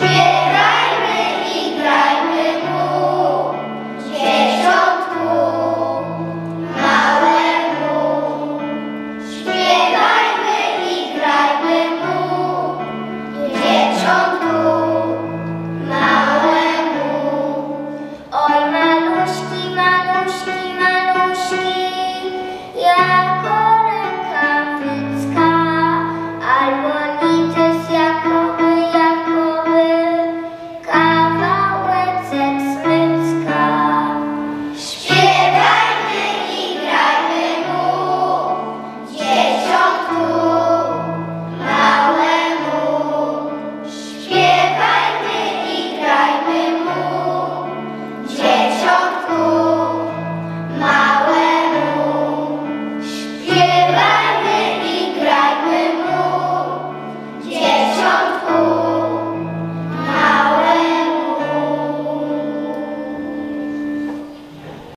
Yeah.